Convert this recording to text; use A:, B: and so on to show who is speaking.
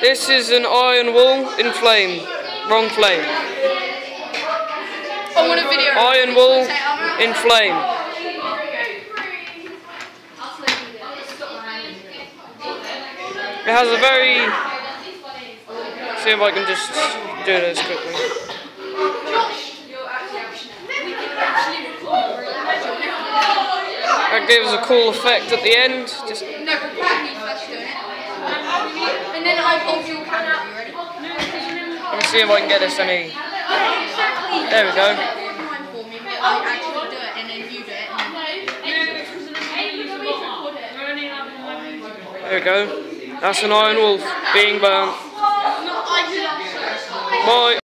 A: This is an iron wool in flame. Wrong flame.
B: Oh, I want a video.
A: Iron wool in flame. It has a very. See if I can just do this quickly. That gives a cool effect at the end. Just
B: And then your camera. You ready?
A: let me see if I can get this any. There we go.
B: Mine for me, but I actually do it and then you do it. And then
A: There we go. That's an iron wool being burnt.
B: I.
A: Bye.